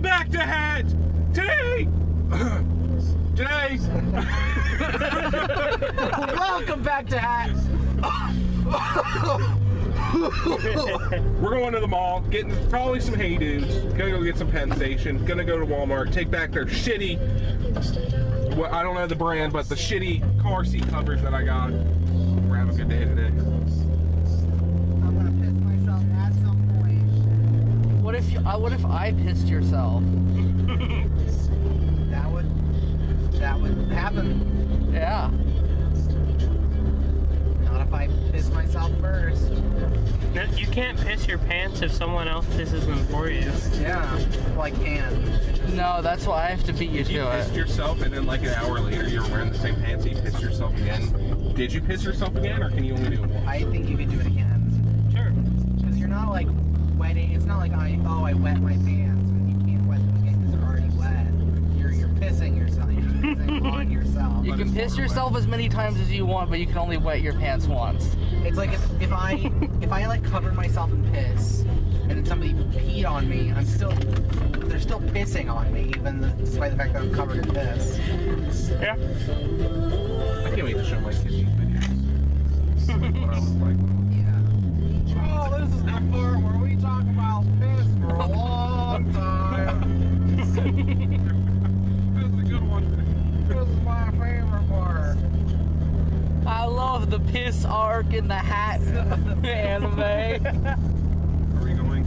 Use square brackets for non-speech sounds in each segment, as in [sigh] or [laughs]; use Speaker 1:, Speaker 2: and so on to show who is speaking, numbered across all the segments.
Speaker 1: Welcome back to Hat. Today, today,
Speaker 2: Welcome back to Hats. [laughs]
Speaker 1: we're going to the mall, getting probably some Hey Dudes. Gonna go get some Penn Station. Gonna go to Walmart, take back their shitty. Well, I don't know the brand, but the shitty car seat covers that I got. We're having a good day today.
Speaker 2: I'm gonna piss myself at some point.
Speaker 3: What if you, uh, what if I pissed yourself?
Speaker 2: That would that would happen.
Speaker 3: Yeah.
Speaker 2: Not if I piss myself first.
Speaker 4: No, you can't piss your pants if someone else pisses them for you.
Speaker 2: Yeah. Well, I can.
Speaker 3: No, that's why I have to beat you
Speaker 1: You
Speaker 3: to
Speaker 1: pissed
Speaker 3: it.
Speaker 1: yourself, and then like an hour later, you're wearing the same pants. And you pissed yourself again. Did you piss yourself again, or can you only do it once?
Speaker 2: I think you can do it again.
Speaker 4: Sure.
Speaker 2: Because you're not like wetting. It's not like I oh I wet my pants and you can't wet them again because they're already wet. You're you're pissing yourself. You're pissing [laughs] on yourself.
Speaker 3: You can piss
Speaker 1: water
Speaker 3: yourself as many times as you want, but you can only wet your pants once.
Speaker 2: It's like if, if I if I like covered myself in piss and then somebody peed on me, I'm still they're still pissing on me, even the, despite the fact that I'm covered in piss.
Speaker 4: Yeah.
Speaker 1: I can't wait to show my kids these videos. [laughs] what I was like.
Speaker 2: Yeah. Oh, this is the part where we talk about piss for a long time. [laughs]
Speaker 1: This is a good one.
Speaker 2: this is my favorite part.
Speaker 3: I love the piss arc in the hat [laughs] anime.
Speaker 1: Are we going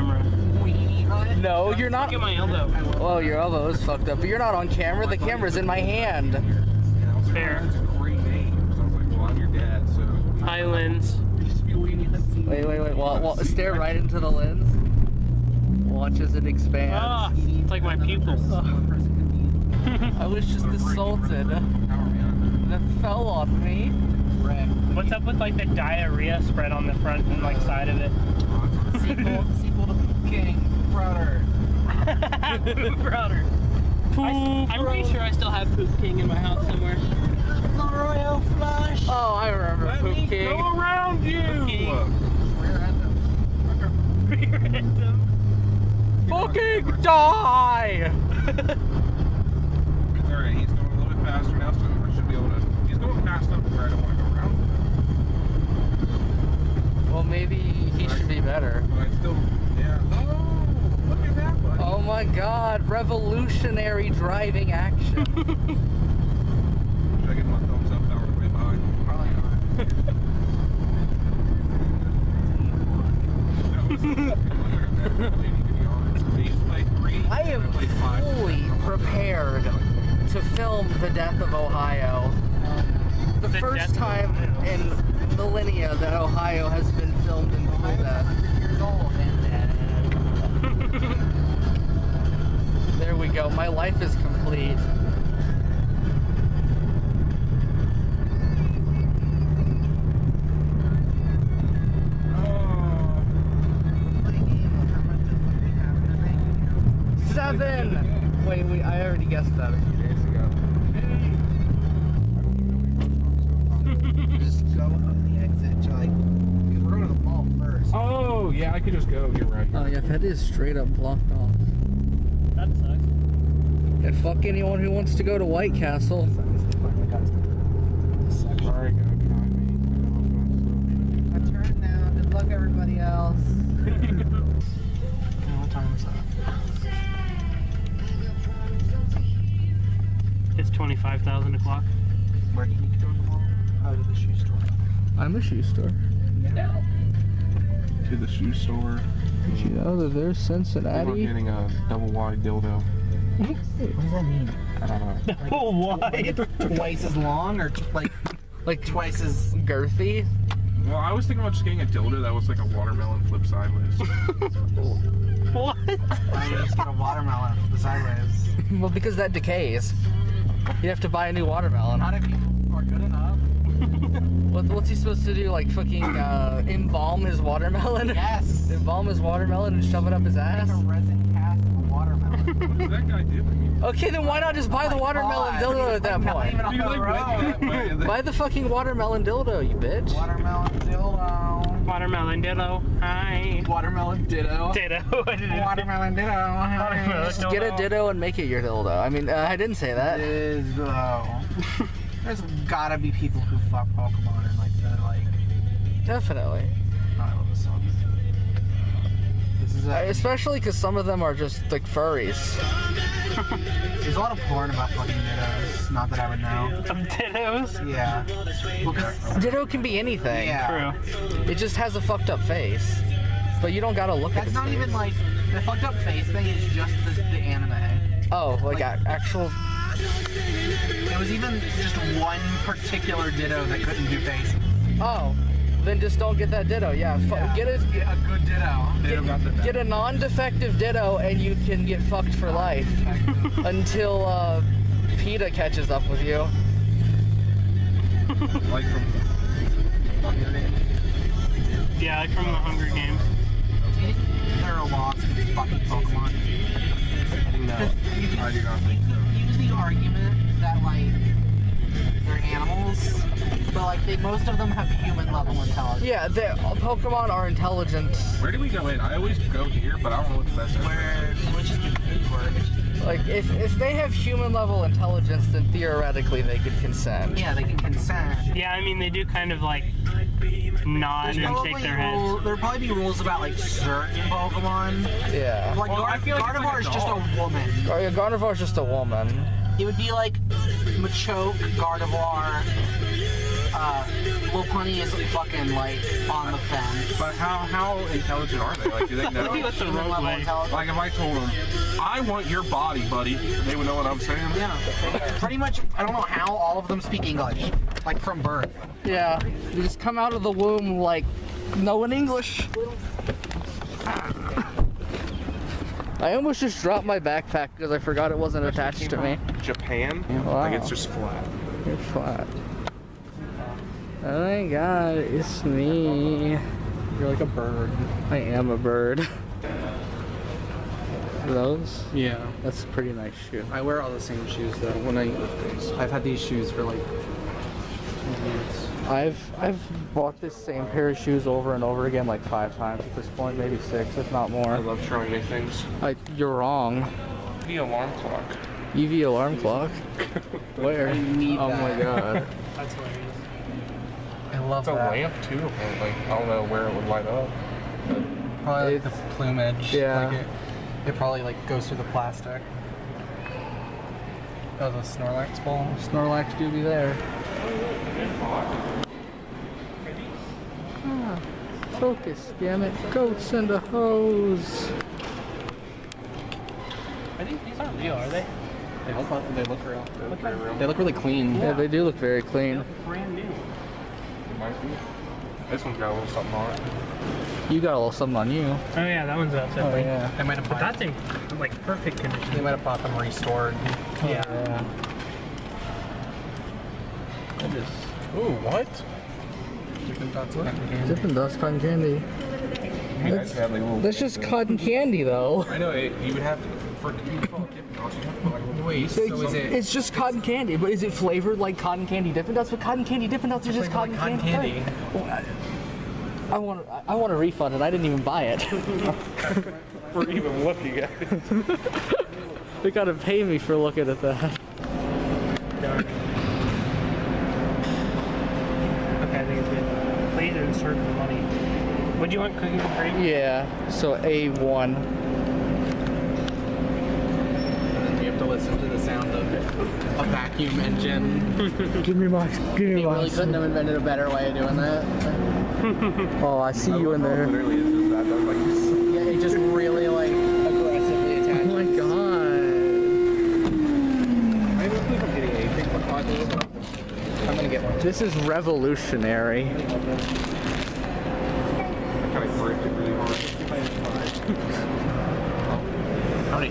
Speaker 4: camera.
Speaker 2: Weenie Hut?
Speaker 3: No, you're not.
Speaker 4: Look at my elbow.
Speaker 2: I will.
Speaker 3: Oh, your elbow is fucked up, but you're not on camera. The camera's in my hand.
Speaker 1: Yeah, I was like,
Speaker 4: Fair.
Speaker 1: That's a great name. So I was like, well, I'm your dad, so.
Speaker 4: Islands.
Speaker 1: It used to be Weenie Hut Senior.
Speaker 3: Wait, wait, wait. Well, well, stare right into the lens. Watch as it expands.
Speaker 4: Ah, it's like my pupils.
Speaker 2: One person could be
Speaker 3: I was just assaulted.
Speaker 1: Power me on
Speaker 3: That fell on me.
Speaker 2: wrecked.
Speaker 4: What's up with like the diarrhea spread on the front and like side of it?
Speaker 1: That.
Speaker 2: Sequel, sequel to King Brother. [laughs]
Speaker 4: Brother. I, I'm pretty sure I still have Poop King in my house somewhere.
Speaker 2: The Royal Flush.
Speaker 3: Oh, I remember
Speaker 1: Let
Speaker 3: Poop
Speaker 1: me
Speaker 3: King.
Speaker 1: go around you.
Speaker 2: Where at them?
Speaker 4: Random.
Speaker 3: Fucking die! [laughs]
Speaker 1: All right, he's going a little bit faster now, so I should be able to. He's going fast enough to where I don't want to go around.
Speaker 3: Well, maybe he should be better.
Speaker 1: But I still, yeah. Oh, look at that one.
Speaker 3: Oh my god, revolutionary driving action. [laughs]
Speaker 1: Should I give him a thumbs up that we're way behind?
Speaker 2: Probably not.
Speaker 3: I am fully prepared to film the death of Ohio. The
Speaker 4: The
Speaker 3: first time in millennia that Ohio has been filmed in full death. [laughs]
Speaker 2: Uh, years old and dead.
Speaker 3: There we go. My life is complete. Seven. Wait, wait. I already guessed that a few days ago.
Speaker 2: Just go up the exit to like, we're going to the mall first.
Speaker 1: Oh, yeah, I could just go here right
Speaker 3: Oh yeah, that is straight up blocked off.
Speaker 4: That sucks.
Speaker 3: And fuck anyone who wants to go to White Castle.
Speaker 1: Sorry, go behind.
Speaker 2: I turn now. Good luck, everybody else. what time is that?
Speaker 4: It's 25,000 o'clock.
Speaker 2: Where do you need to go to the mall? Oh, the shoe store.
Speaker 3: I'm a shoe store.
Speaker 2: Yeah.
Speaker 1: To the shoe store.
Speaker 3: Did you know that there's
Speaker 1: I'm
Speaker 3: Cincinnati?
Speaker 1: getting a double wide dildo.
Speaker 2: What does that mean?
Speaker 1: I don't know.
Speaker 4: Oh, why?
Speaker 2: Twice as long or like
Speaker 3: Like
Speaker 2: twice as.
Speaker 3: girthy?
Speaker 1: Well, I was thinking about just getting a dildo that was like a watermelon flip sideways. [laughs]
Speaker 4: What?
Speaker 2: Why don't you just get a watermelon from the sideways?
Speaker 3: well, because that decays. You have to buy a new watermelon.
Speaker 2: Not if you are good enough. [laughs]
Speaker 3: What, what's he supposed to do? Like fucking uh, embalm his watermelon?
Speaker 2: Yes. [laughs]
Speaker 3: embalm his watermelon and shove it up his ass? [laughs] Okay, then why not just buy the watermelon
Speaker 2: God.
Speaker 3: dildo at that [laughs] point?
Speaker 2: even on
Speaker 1: You
Speaker 2: the
Speaker 1: like
Speaker 2: road.
Speaker 1: went that way. and then-
Speaker 3: Buy the fucking watermelon dildo, you bitch.
Speaker 2: Watermelon dildo.
Speaker 4: Watermelon dildo. Hi.
Speaker 2: Watermelon ditto.
Speaker 4: Ditto. [laughs]
Speaker 2: Watermelon ditto.
Speaker 4: Watermelon
Speaker 3: Just get a ditto and make it your dildo. I mean, uh, I didn't say that.
Speaker 2: Dildo. There's gotta be people who fuck Pokemon and like they're like.
Speaker 3: Definitely.
Speaker 2: This is
Speaker 3: Especially because some of them are just like furries. [laughs]
Speaker 2: there's a lot of porn about fucking dittos. Not that I would know.
Speaker 4: Some dittos.
Speaker 2: Yeah. Well, 'cause- [laughs]
Speaker 3: Ditto can be anything.
Speaker 2: yeah.
Speaker 4: True.
Speaker 3: It just has a fucked up face. But you don't gotta look at
Speaker 2: That's
Speaker 3: its
Speaker 2: not
Speaker 3: face.
Speaker 2: even like the fucked up face thing. is just the, the anime.
Speaker 3: Oh, like,
Speaker 2: like-
Speaker 3: actual.
Speaker 2: It was even just one particular ditto that couldn't do face.
Speaker 3: Oh, then just don't get that ditto. Yeah, fu-
Speaker 2: Yeah.
Speaker 3: get a
Speaker 2: Get a good ditto.
Speaker 1: Ditto got the
Speaker 3: get a non-defective ditto, and you can get fucked for life [laughs] until uh, PETA catches up with you. [laughs]
Speaker 1: Like from.
Speaker 4: Yeah, like from the Hunger Games.
Speaker 2: Do you think there are lost in fucking Pokemon?
Speaker 1: No, I do not think so.
Speaker 2: Use the argument that like they're animals, but like they most of them have human level intelligence.
Speaker 3: Yeah, the Pokemon are intelligent.
Speaker 1: Where do we go in? I always go here, but I don't know what the best
Speaker 2: Where which is the good word?
Speaker 3: Like if if they have human level intelligence, then theoretically they could consent.
Speaker 2: Yeah, they can consent.
Speaker 4: Yeah, I mean they do kind of like nod and shake their
Speaker 2: rule-
Speaker 4: heads.
Speaker 2: There'll probably be rules about like certain Pokemon.
Speaker 3: Yeah.
Speaker 2: Like
Speaker 1: Well, I
Speaker 2: Gar-
Speaker 1: feel like it's
Speaker 2: Gardevoir
Speaker 1: like a
Speaker 2: is just a woman.
Speaker 3: Gar- yeah, Gardevoir's just a woman.
Speaker 2: It would be like Machoke, Gardevoir, uh, Lopunny is fucking like on the fence.
Speaker 1: But how how intelligent are they? Like, do they [laughs] know?
Speaker 4: Maybe that's the
Speaker 2: Human level
Speaker 4: way.
Speaker 2: intelligence.
Speaker 1: Like if I told them, I want your body, buddy, they would know what I'm saying.
Speaker 2: Yeah, pretty much. I don't know how all of them speak English, like from birth.
Speaker 3: Yeah. You just come out of the womb like knowing English. I almost just dropped my backpack because I forgot it wasn't attached to me.
Speaker 1: Japan,
Speaker 3: Wow.
Speaker 1: like it's just flat.
Speaker 3: You're flat. Oh my god, it's me.
Speaker 2: You're like a bird.
Speaker 3: I am a bird. Those?
Speaker 2: Yeah.
Speaker 3: That's a pretty nice shoe.
Speaker 2: I wear all the same shoes though. When I, eat with things. I've had these shoes for like years.
Speaker 3: I've I've bought this same pair of shoes over and over again like five times at this point, maybe six, if not more.
Speaker 1: I love trying new things.
Speaker 3: I, you're wrong.
Speaker 1: The alarm clock.
Speaker 3: Eevee alarm clock. [laughs] Where?
Speaker 2: I need
Speaker 3: oh my god. [laughs]
Speaker 4: That's hilarious.
Speaker 2: I love
Speaker 1: It's a lamp too, apparently. I don't know where it would light up.
Speaker 2: Probably like the plumage.
Speaker 3: Yeah.
Speaker 2: Like it, it probably like goes through the plastic. That was a Snorlax bowl.
Speaker 3: Snorlax do be there. Ah, focus, damn it. Goats and a hose.
Speaker 4: I think these aren't real, are they?
Speaker 2: They look, they look real.
Speaker 1: They Look very real.
Speaker 2: They look really clean.
Speaker 3: Yeah, they do look very clean.
Speaker 4: Brand new.
Speaker 1: It might be. This one's got a little something on it.
Speaker 3: You got a little something on you.
Speaker 4: Oh yeah, that one's outside.
Speaker 3: Oh yeah.
Speaker 2: They might have
Speaker 4: But
Speaker 2: bought,
Speaker 4: that's in like perfect condition.
Speaker 2: they might have bought them restored.
Speaker 4: Yeah.
Speaker 3: Yeah. That is
Speaker 1: Ooh, what?
Speaker 3: Dippin' Dots cotton candy.
Speaker 1: That's, like little,
Speaker 3: That's just cotton candy though.
Speaker 1: I know, it, you would have to, for it to be called Dippin' Dots, you have to put like a little
Speaker 2: Wait, so is it?
Speaker 3: It's just cotton candy, but is it flavored like cotton candy Dippin' Dots? But cotton candy Dippin' Dots are just cotton,
Speaker 2: like cotton
Speaker 3: candy.
Speaker 2: candy.
Speaker 3: Well, I- I want I want a refund and I didn't even buy it. [laughs]
Speaker 1: for even looking at it. [laughs]
Speaker 3: they gotta pay me for looking at that.
Speaker 4: Good. Please money. Would you want cookies and cream?
Speaker 3: Yeah. So A1.
Speaker 2: You have to listen to the sound of a vacuum engine. [laughs]
Speaker 3: Give me my give me
Speaker 2: He really couldn't have invented a better way of doing that. [laughs]
Speaker 3: Oh, I see you in there.
Speaker 1: Literally, it's just that. That's like,
Speaker 2: Yeah, he just really like aggressively
Speaker 3: Oh
Speaker 2: attacked.
Speaker 3: my god.
Speaker 2: I don't think I'm getting anything for coffee. I'm gonna get one.
Speaker 3: This is revolutionary.
Speaker 1: I kind of gripped it really hard.
Speaker 2: Howdy.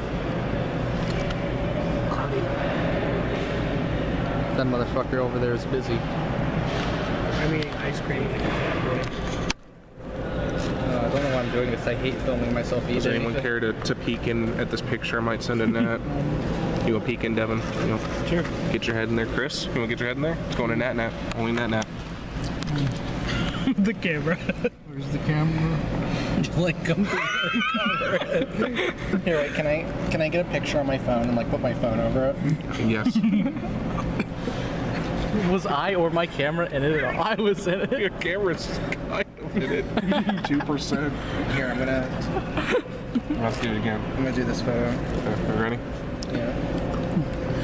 Speaker 3: That motherfucker over there is busy.
Speaker 2: I
Speaker 4: I'm eating ice cream like a fat boy.
Speaker 5: Uh, I don't know why I'm doing this. I hate filming myself
Speaker 1: Does
Speaker 5: eating.
Speaker 1: anyone care to, to peek in at this picture? I might send a net. [laughs] You want to peek in, Devin? You know,
Speaker 4: Sure.
Speaker 1: get your head in there, Chris. You want to get your head in there? It's going to Nat Nat. Only Nat Nat. [laughs]
Speaker 4: the camera.
Speaker 5: Where's the camera? [laughs] like, come [laughs] Here, wait, can I can I get a picture on my phone and like put my phone over it?
Speaker 1: Yes.
Speaker 5: Was I or my camera in it at all? I was in it.
Speaker 1: Your camera's kind of in it. Two percent.
Speaker 5: Here, I'm gonna
Speaker 1: Let's do it again.
Speaker 5: I'm gonna do this photo.
Speaker 1: Okay, you ready?
Speaker 5: Yeah.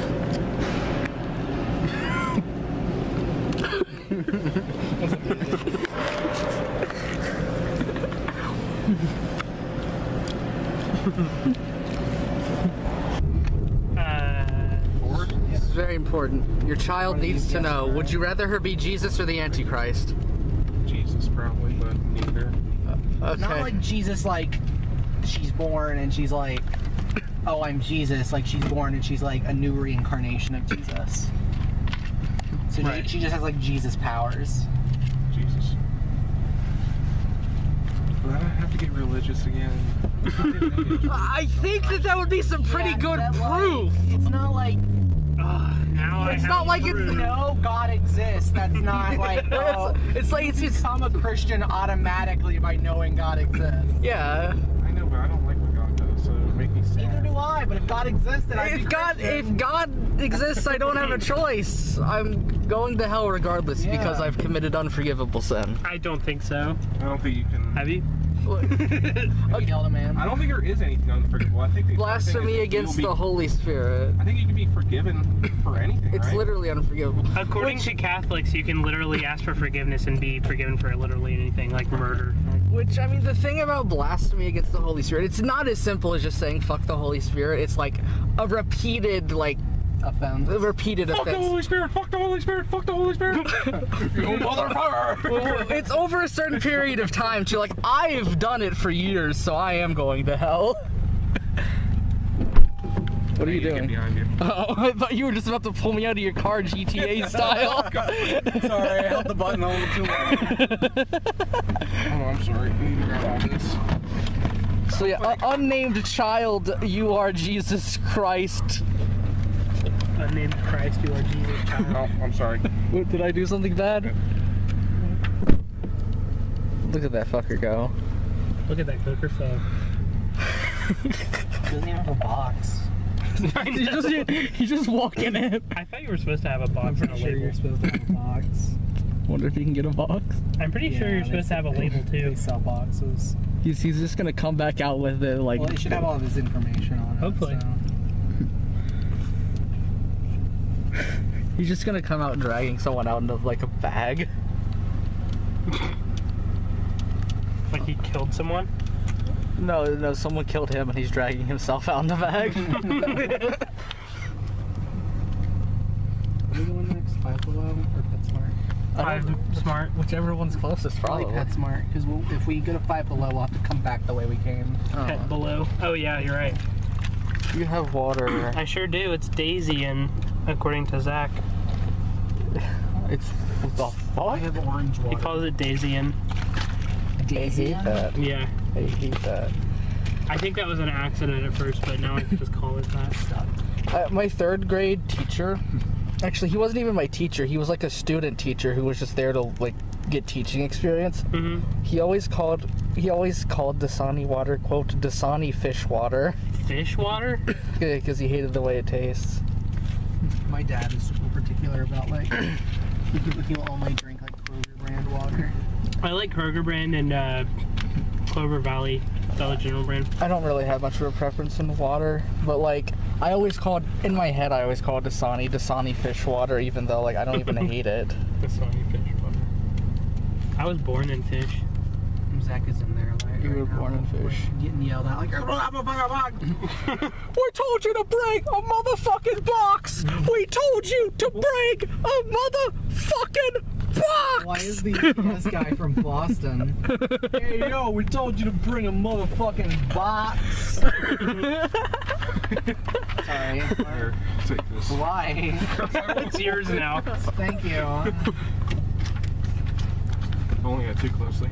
Speaker 4: Uh,
Speaker 3: This is very important. Your child needs to know: Would you rather her be Jesus or the Antichrist?
Speaker 1: Jesus, probably, but neither.
Speaker 3: Okay.
Speaker 2: Not like Jesus, like she's born and she's like, oh, I'm Jesus. Like she's born and she's like a new reincarnation of Jesus. So she-
Speaker 3: Right.
Speaker 2: she just has like Jesus powers.
Speaker 1: Jesus. But I have to get religious again.
Speaker 3: I think that that would be some pretty
Speaker 2: Yeah,
Speaker 3: good
Speaker 2: that, like,
Speaker 3: proof.
Speaker 2: it's not like
Speaker 4: now I
Speaker 3: It's
Speaker 4: have
Speaker 3: not like it's-
Speaker 4: proof.
Speaker 2: no God exists. That's not [laughs] like oh,
Speaker 3: It's, it's like it's,
Speaker 2: you
Speaker 3: it's
Speaker 2: become a Christian automatically by knowing God exists.
Speaker 3: yeah.
Speaker 1: I know, but I don't like what God does, so it would make me
Speaker 2: Neither do I. But if God exists, then I'd be
Speaker 3: If God,
Speaker 2: Christian.
Speaker 3: if God exists, I don't have a choice. I'm going to hell regardless
Speaker 2: Yeah.
Speaker 3: because I've committed unforgivable sin.
Speaker 4: I don't think so.
Speaker 1: I don't think you can.
Speaker 4: Have you?
Speaker 2: I killed a man.
Speaker 1: I don't think there is anything unforgivable. I think the
Speaker 3: Blasphemy against
Speaker 1: you'll
Speaker 3: the Holy Spirit.
Speaker 1: I think you can be forgiven for anything.
Speaker 3: It's
Speaker 1: right?
Speaker 3: literally unforgivable.
Speaker 4: According to Catholics, you can literally ask for forgiveness and be forgiven for literally anything, like murder.
Speaker 3: Which I mean, the thing about blasphemy against the Holy Spirit, it's not as simple as just saying "fuck the Holy Spirit." It's like a repeated, like
Speaker 2: offense.
Speaker 3: a repeated
Speaker 1: Fuck the. Holy Spirit! Fuck the Holy Spirit! Fuck the Holy Spirit! [laughs] you motherfucker!
Speaker 3: It's over a certain period of time. To like, I've done it for years, so I am going to hell. What are you
Speaker 1: Get
Speaker 3: doing?
Speaker 1: behind you.
Speaker 3: Oh, I thought you were just about to pull me out of your car GTA [laughs] style.
Speaker 5: Sorry, I held the button a little too long. [laughs]
Speaker 1: Oh, I'm sorry. You need to grab all this.
Speaker 3: so yeah, uh, unnamed child, you are Jesus Christ.
Speaker 4: Unnamed Christ, you are Jesus. child.
Speaker 1: Oh, I'm sorry.
Speaker 3: What, did I do something bad? Look at that fucker go.
Speaker 4: Look at that cooker phone. [laughs]
Speaker 2: doesn't even have a box. [laughs]
Speaker 3: He's just he's just walking in.
Speaker 4: I thought you were supposed to have a box and a label.
Speaker 2: You're supposed to have a box.
Speaker 3: Wonder if he can get a box.
Speaker 4: I'm pretty sure you're supposed to have a label too.
Speaker 2: They sell boxes.
Speaker 3: He's, he's just gonna come back out with it like.
Speaker 2: Well, they should have all of his information on it.
Speaker 4: Hopefully.
Speaker 2: so.
Speaker 3: He's just gonna come out dragging someone out into like a bag.
Speaker 4: Like he killed someone.
Speaker 3: No, no, someone killed him and he's dragging himself out in the bag. [laughs]
Speaker 2: Are we going next? Five Below or PetSmart?
Speaker 4: Five smart.
Speaker 3: Whichever one's closest,
Speaker 2: Probably
Speaker 3: probably.
Speaker 2: PetSmart, because we'll, if we go to Five Below, we'll have to come back the way we came. Oh.
Speaker 4: Pet
Speaker 3: Oh,
Speaker 4: below. Oh yeah, you're right.
Speaker 3: you have water.
Speaker 4: I sure do. It's Daisy, and according to Zach,
Speaker 3: It's what the
Speaker 2: I
Speaker 3: fuck?
Speaker 2: have orange
Speaker 4: he calls it Daisy, and
Speaker 3: I hate that.
Speaker 4: yeah,
Speaker 3: I hate that.
Speaker 4: I think that was an accident at first, but now I can [laughs] just call it that.
Speaker 3: Uh, my third grade teacher, actually, he wasn't even my teacher. He was like a student teacher who was just there to like get teaching experience.
Speaker 4: hmm
Speaker 3: He always called he always called Dasani water quote Dasani fish water
Speaker 4: Fish water? [laughs]
Speaker 3: because he hated the way it tastes.
Speaker 2: My dad is super particular about like he, he'll only drink like Kroger brand water.
Speaker 4: I like Kroger brand and uh, Clover Valley Dollar General brand.
Speaker 3: I don't really have much of a preference in water, but like I always called in my head I always called Dasani Dasani fish water, even though like I don't even [laughs] hate it.
Speaker 4: Dasani fish water. I was born in fish.
Speaker 2: Zach is in there like
Speaker 3: You were born in fish.
Speaker 2: getting yelled at like [laughs]
Speaker 3: We told you to bring a motherfucking box. We told you to bring a motherfucking box.
Speaker 2: Why is the this guy from Boston? [laughs] hey yo, we told you to bring a motherfucking box. [laughs] Sorry.
Speaker 1: Here, take this.
Speaker 2: Why?
Speaker 4: it's yours now.
Speaker 2: Thank you.
Speaker 1: Only got too closely.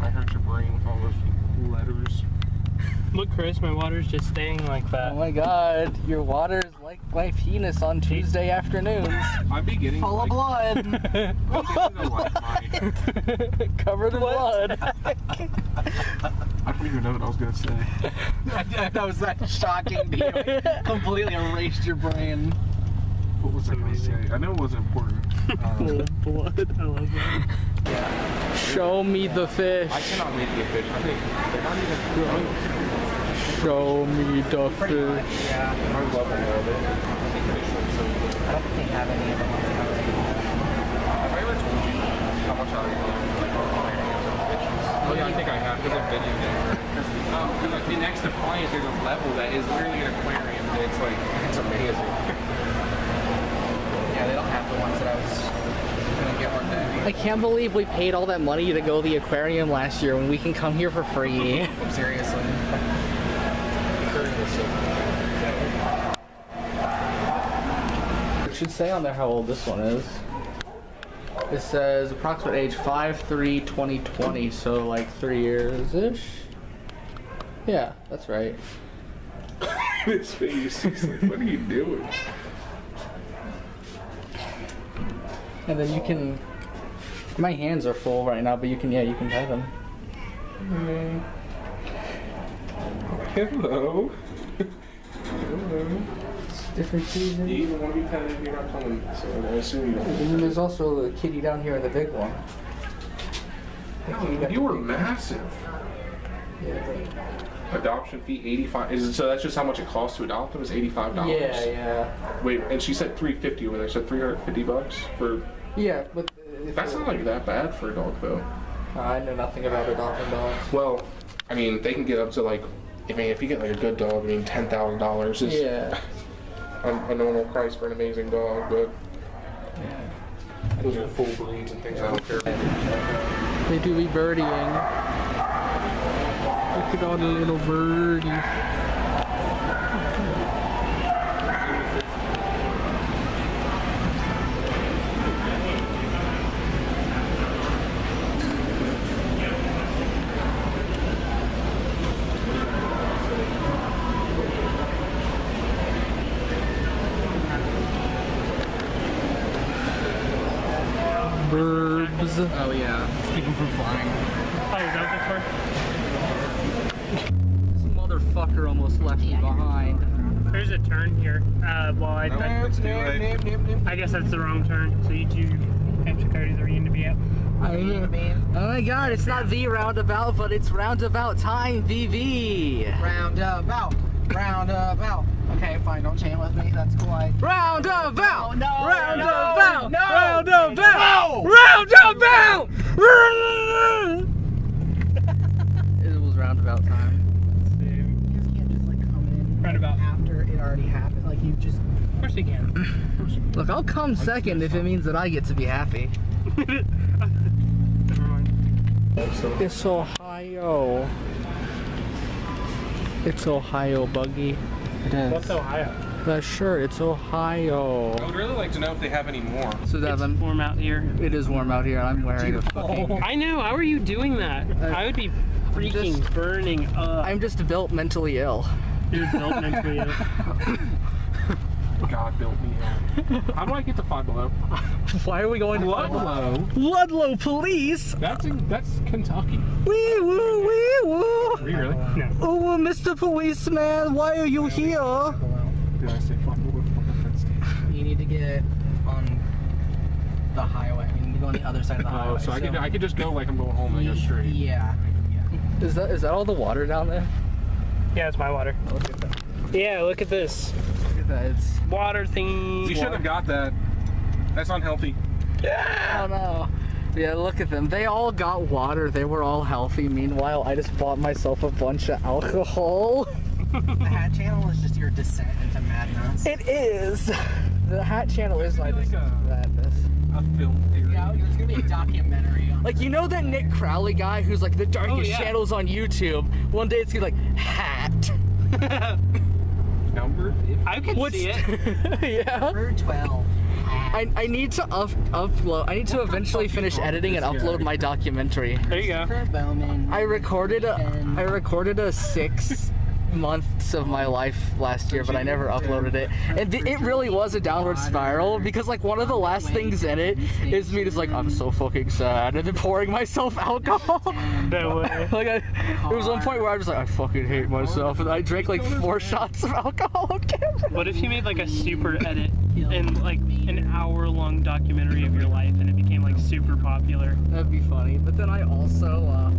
Speaker 1: I hurt your brain with all those letters. [laughs]
Speaker 4: Look, Chris, my water's just staying like that.
Speaker 3: Oh my god, your water's like my penis on Tuesday afternoons. [laughs]
Speaker 1: I'm beginning
Speaker 2: Full of blood.
Speaker 1: to like my.
Speaker 3: Covered in blood. [laughs]
Speaker 1: I don't even know what I was gonna say.
Speaker 2: that was that shocking to you. It completely erased your brain.
Speaker 1: What was I gonna say? I know it wasn't important.
Speaker 4: Full
Speaker 1: Um,
Speaker 4: of blood. I love that.
Speaker 3: Show me the fish.
Speaker 1: I cannot make the fish. I think they're not even.
Speaker 3: Show me the
Speaker 2: Pretty much,
Speaker 3: fish.
Speaker 2: yeah.
Speaker 1: I love them all. They, I think fish are so good.
Speaker 2: I don't think they have any of them on the house.
Speaker 1: Have I ever told you how much I like aquariums? Oh yeah, I think I have because of video games. Um, because like, the next Defiant, there's a level that is literally an aquarium. It's like [laughs] it's amazing.
Speaker 2: Yeah, they don't have the ones that I was
Speaker 3: I can't believe we paid all that money to go to the aquarium last year when we can come here for free. [laughs]
Speaker 2: Seriously.
Speaker 3: It should say on there how old this one is. It says approximate age 5 3 2020, so like three years ish. Yeah, that's right. [coughs]
Speaker 1: His face. He's like, what are you doing?
Speaker 3: And then you can. My hands are full right now, but you can, yeah, you can pet them.
Speaker 1: Hello. Hello.
Speaker 3: It's different
Speaker 1: You
Speaker 3: season.
Speaker 1: even want to be petted if you're not coming, so I assume you
Speaker 3: And
Speaker 1: don't.
Speaker 3: then there's also a kitty down here in the big one.
Speaker 1: Oh, you were massive.
Speaker 3: Yeah,
Speaker 1: Adoption fee eighty five. Is it, so that's just how much it costs to adopt them? Is eighty five dollars?
Speaker 3: yeah, yeah.
Speaker 1: Wait, and she said three fifty over there. Said three hundred fifty bucks for.
Speaker 3: Yeah, but
Speaker 1: That's not like that bad for a dog though.
Speaker 3: I know nothing about adopting dogs.
Speaker 1: Well, I mean, they can get up to like. I mean, if you get like a good dog, I mean, ten thousand dollars is
Speaker 3: Yeah. [laughs]
Speaker 1: a, a normal price for an amazing dog, but yeah. those are full breeds and things. I don't care.
Speaker 3: They do be birdieing. Look at all the little birdies. Burbs.
Speaker 2: Oh yeah. Let's keep them from flying.
Speaker 4: Oh, is that
Speaker 3: This motherfucker almost left me behind.
Speaker 4: the There's a turn here. Uh, well, I, I,
Speaker 1: It's too late.
Speaker 4: I guess that's the wrong turn. So you two have to go to the reunion to be at.
Speaker 3: I know. Oh my god, it's not the roundabout, but it's roundabout time, VV.
Speaker 2: Roundabout. Roundabout. Okay, fine. Don't chain with me. That's cool. I.
Speaker 3: Roundabout!
Speaker 2: No, no,
Speaker 3: roundabout!
Speaker 2: no, no,
Speaker 3: roundabout!
Speaker 2: no.
Speaker 3: Roundabout! it was roundabout time.
Speaker 2: You just can't just like come in
Speaker 4: Roundabout.
Speaker 2: after it already happened. Like you just.
Speaker 4: Of course you can.
Speaker 3: Look, I'll come second if it means that I get to be happy. [laughs]
Speaker 4: Never mind.
Speaker 3: It's Ohio. It's Ohio, Buggy. It is. What's.
Speaker 4: Ohio?
Speaker 3: That's sure, it's Ohio.
Speaker 1: I would really like to know if they have any more.
Speaker 3: So
Speaker 4: It's
Speaker 3: Devin,
Speaker 4: warm out here.
Speaker 3: it is warm out here. I'm wearing a fucking. Oh.
Speaker 4: I know. How are you doing that? Uh, I would be freaking
Speaker 3: just-
Speaker 4: burning up.
Speaker 3: I'm just built mentally ill.
Speaker 4: You're built mentally [laughs] ill.
Speaker 1: God built me. here. How do I get to Five Below? [laughs]
Speaker 3: Why are we going to
Speaker 1: Ludlow.
Speaker 3: Ludlow Police?
Speaker 1: That's in, that's Kentucky.
Speaker 3: Wee woo wee woo.
Speaker 1: Are you really?
Speaker 4: No.
Speaker 3: Oh, Mr. Policeman, why are you here?
Speaker 1: Did I say Five Below?
Speaker 2: You need to get on the highway. You need to go on the other side of the oh, highway.
Speaker 1: Oh, so I could I could just go like I'm going home and I go straight.
Speaker 2: Yeah. yeah.
Speaker 3: Is that is that all the water down there?
Speaker 4: Yeah, it's my water.
Speaker 3: Look at that.
Speaker 4: Yeah, look at this
Speaker 3: Look at that. It's
Speaker 4: water thingy.
Speaker 1: You shouldn't have got that. That's unhealthy. Yeah.
Speaker 3: Oh no. Yeah, look at them. They all got water. They were all healthy. Meanwhile, I just bought myself a bunch of alcohol.
Speaker 2: The hat channel is just your descent into madness.
Speaker 3: It is. The Hat Channel is my
Speaker 1: Like a-
Speaker 3: madness.
Speaker 1: A film theory.
Speaker 2: Yeah, there's gonna be a documentary on
Speaker 3: Like you know that Nick Crowley guy who's like the darkest
Speaker 4: Oh, yeah.
Speaker 3: channels on YouTube. One day it's gonna be like hat. [laughs]
Speaker 1: Number.
Speaker 4: I can
Speaker 3: What's
Speaker 4: see it. [laughs]
Speaker 3: yeah?
Speaker 2: Number 12.
Speaker 3: I, I need to up, upload. I need to eventually finish editing and upload my documentary.
Speaker 4: There you go.
Speaker 2: Christopher Bowman.
Speaker 3: I recorded a I recorded a six months of my life last year, but I never uploaded it. And it really was a downward spiral because like one of the last things in it is me just like I'm so fucking sad and then pouring myself [laughs] alcohol.
Speaker 4: No way. [laughs]
Speaker 3: like I, there was one point where I was like I fucking hate myself and I drank like four [laughs] shots of alcohol on camera.
Speaker 4: What if you made like a super edit and like an hour long documentary of your life and it became like super popular?
Speaker 3: That'd be funny. But then I also, uh, well,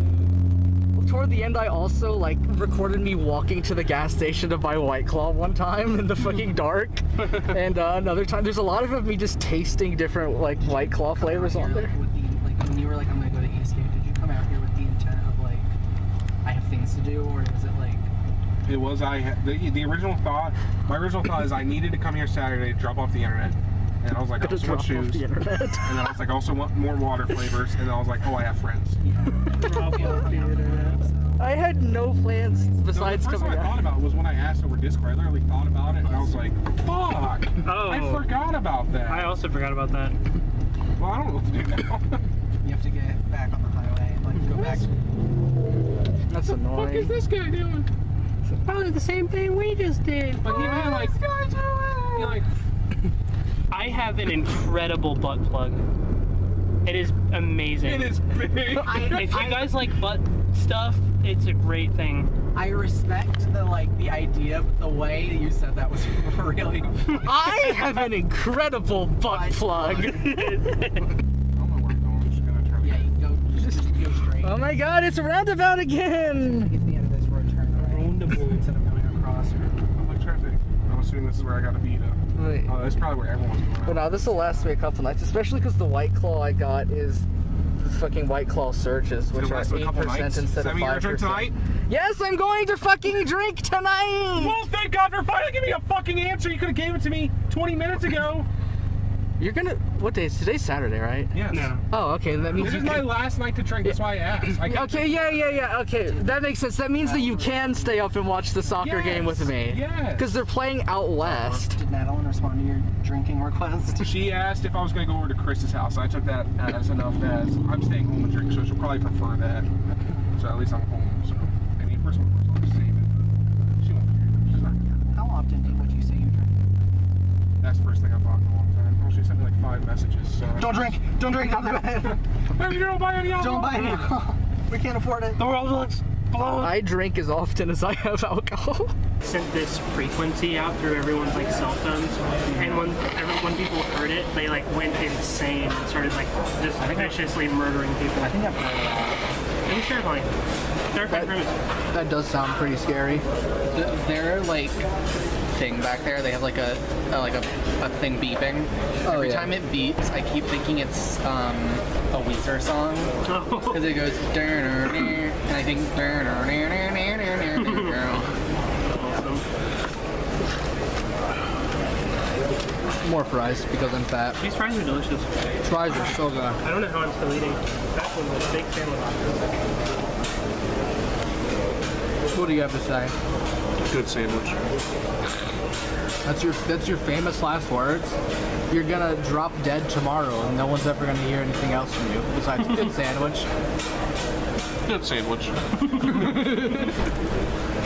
Speaker 3: toward the end, I also like recorded me walking to the gas station to buy White Claw one time in the fucking dark, and uh, another time. There's a lot of me just tasting different like White Claw flavors on there.
Speaker 2: With the, like, when you were like, I'm gonna go to Eastgate, did you come out here with the intent of like, I have things to do, or was it like,
Speaker 1: It was I the, the original thought. My original thought is I needed to come here Saturday to drop off the internet, and I was like, I
Speaker 3: Just
Speaker 1: also want shoes,
Speaker 3: the [laughs]
Speaker 1: and then I was like, I also want more water flavors, and then I was like, oh, I have friends. [laughs]
Speaker 3: I had no plans
Speaker 1: No,
Speaker 3: besides
Speaker 1: the first
Speaker 3: coming
Speaker 1: time I thought about it was when I asked over Discord. I literally thought about it, and I was like, fuck,
Speaker 4: Oh.
Speaker 1: I forgot about that.
Speaker 4: I also forgot about that.
Speaker 1: well, I don't know what to do now. [laughs]
Speaker 2: you have to get back on the highway, like go back?
Speaker 3: That's
Speaker 1: what is
Speaker 3: annoying.
Speaker 1: What is this guy doing?
Speaker 4: Probably the same thing we just did.
Speaker 1: But he made like, he like, oh,
Speaker 4: I have an incredible butt plug. It is amazing.
Speaker 1: it is big.
Speaker 4: If you guys like butt stuff, it's a great thing.
Speaker 2: I respect the like the idea, but the way that you said that was [laughs] really.
Speaker 3: I have an incredible butt plug.
Speaker 1: I don't know where I'm going. I'm just gonna try to
Speaker 2: yeah, you go just go straight.
Speaker 3: oh my god, it's a roundabout again.
Speaker 2: Get to the end of this road, turn right
Speaker 4: Roundabout.
Speaker 2: instead of going across. Or,
Speaker 1: I'm like trying. I'm assuming this is where I got to beat up.
Speaker 3: Wait.
Speaker 1: Oh, that's probably where everyone's going.
Speaker 3: But no, this will last me a couple nights, especially because the White Claw I got is fucking White Claw Surges, which are
Speaker 1: last
Speaker 3: 8% instead
Speaker 1: Does that
Speaker 3: of
Speaker 1: mean you're
Speaker 3: 5%.
Speaker 1: gonna drink tonight?
Speaker 3: Yes, I'm going to fucking drink tonight!
Speaker 1: Well, thank God for finally giving me a fucking answer. You could have gave it to me 20 minutes ago. [laughs]
Speaker 3: You're gonna. What day is today's Saturday, right?
Speaker 1: Yes.
Speaker 4: No.
Speaker 3: Oh, okay. That means
Speaker 1: This
Speaker 3: you
Speaker 1: is my last night to drink. That's why I asked. I
Speaker 3: Okay, yeah, yeah, yeah. Okay, that makes sense. That means that you can stay up and watch the soccer
Speaker 1: Yes,
Speaker 3: game with me.
Speaker 1: yes.
Speaker 3: Because they're playing out oh, west.
Speaker 2: did Madeline respond to your drinking request? [laughs]
Speaker 1: She asked if I was going to go over to Chris's house. I took that as enough as I'm staying home and drink, so she'll probably prefer that. So at least I'm home. So maybe for some reason I'll just save it. She won't care. She's not care.
Speaker 2: How often do would you say you drink?
Speaker 1: That's the first thing I've thought in a long time. Well, she sent me like five messages. So
Speaker 2: Don't drink! Don't drink! Don't,
Speaker 1: Maybe [laughs] you don't buy any alcohol.
Speaker 2: don't buy any alcohol. We can't afford it.
Speaker 4: The world will explode.
Speaker 3: I drink as often as I have alcohol. [laughs]
Speaker 4: sent this frequency out through everyone's like cell phones, and when every, when people heard it, they like went insane and started like just viciously murdering people.
Speaker 2: I think I've heard of that.
Speaker 4: It was terrifying. Terrifying premise.
Speaker 3: That does sound pretty scary.
Speaker 6: Th- Their like thing back there, they have like a, a like a, a thing beeping.
Speaker 3: Oh,
Speaker 6: Every
Speaker 3: yeah.
Speaker 6: time it beeps, I keep thinking it's um, a Weezer song [laughs]
Speaker 4: Oh.
Speaker 6: because it goes and I think
Speaker 3: More fries because I'm fat.
Speaker 4: These fries are delicious.
Speaker 3: Fries are so good.
Speaker 4: I don't know how I'm still eating. That one was a big sandwich.
Speaker 3: What do you have to say?
Speaker 1: Good sandwich.
Speaker 3: That's your that's your famous last words. You're gonna drop dead tomorrow, and no one's ever gonna hear anything else from you besides good [laughs] sandwich.
Speaker 1: Good sandwich. [laughs]